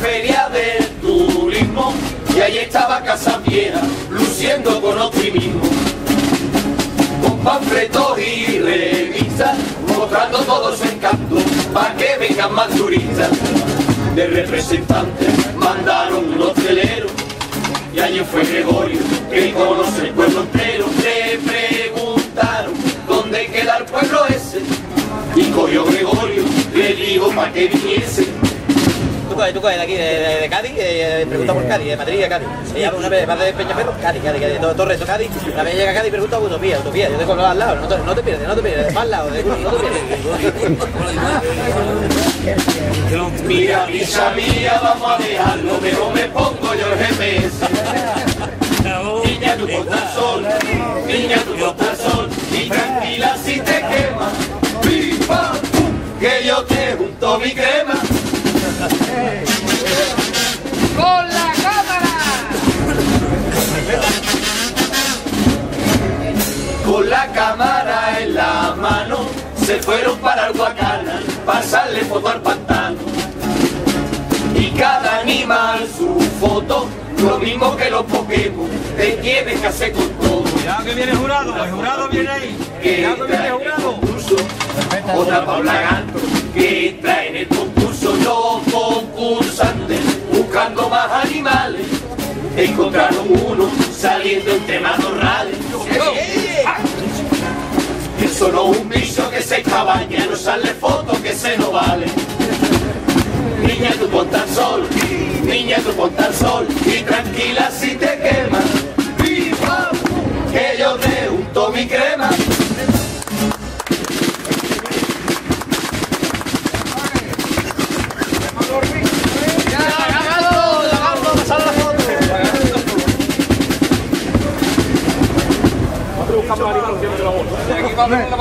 fuimos y ahí estaba Casa Vieja, luciendo con optimismo. Con panfletos y revistas, mostrando todo su encanto, para que vengan más turistas. De representantes mandaron un hotelero, y allí fue Gregorio, que conoce el pueblo entero. Le preguntaron dónde queda el pueblo ese, y cogió Gregorio, le dijo para que viniese. Tú coges de aquí, de, de- de Cádiz, eh, pregunta por Cádiz, de Madrid a Cádiz. Se llama una vez, vas de Peñaperro, Cádiz, Cádiz, Cádiz, todo, todo el resto Cádiz. Una vez llega a Cádiz, pregunta por Utopía, Utopía, yo tengo los al lado, no te, no te pierdes, no te pierdes, de más al lado, de no te pierdes. Mira, misa mía, vamos a dejarlo, mejor me pongo yo el GPS. Niña, tú ponte al sol, niña, tú ponte al sol, y tranquila si te quema. Pim, pam, pum, que yo te junto mi crema. La cámara en la mano, se fueron para el Guacana, pasarle foto al pantano. Y cada animal su foto, lo mismo que los Pokémon, te tienes que hacer con todo. Ya que viene jurado, el jurado viene ahí. que viene en el jurado. concurso, otra Paula Ganto, que entra en el concurso, los concursantes, buscando más animales, encontraron uno saliendo entre matorrales. Eso no un bicho que se cabaña, no sale foto que se no vale. Niña, tú ponte al sol, niña, tú ponte al sol, y tranquila si te quemas. ¡Viva! Que yo te unto mi crema. De aquí